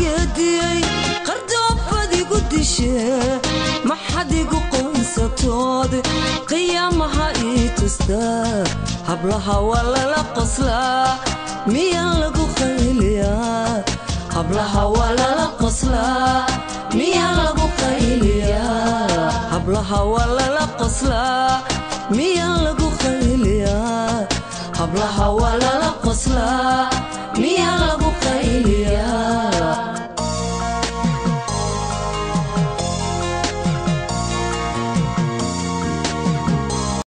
geediyey qardoobad igu waa lala qoslaa miyaa lagu hablaha walala qoslaa miyaan lagu